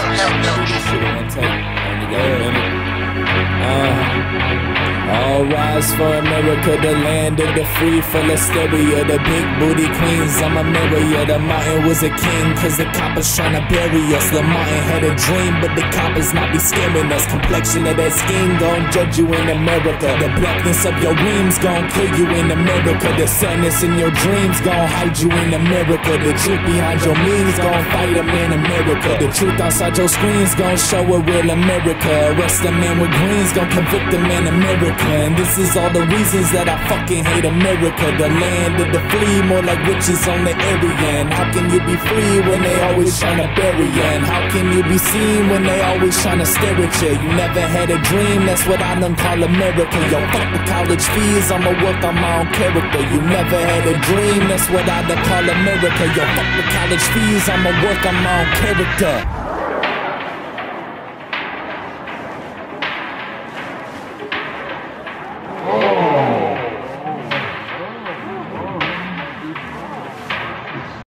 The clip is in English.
Shit on tape. Only got a minute. All rise for America, the land of the free, full of stereo. The big booty queens, I'm a. Yeah, the mountain was a king, cause the coppers trying to bury us. The mountain had a dream, but the coppers not be scamming us. Complexion of that skin gon' judge you in America. The blackness of your rims gon' kill you in America. The sadness in your dreams gon' hide you in America. The truth behind your means gon' fight them in America. The truth outside your screens gon' show a real America. Arrest a man with greens gon' convict them in America. And this is all the reasons that I fucking hate America. The land of the free, more like witches on the area. And how can you be free when they always trying to bury you? And how can you be seen when they always trying to stare at you? You never had a dream, that's what I done call America. Yo, fuck the college fees, I'ma work on my own character. You never had a dream, that's what I done call America. Yo, fuck the college fees, I'ma work on my own character.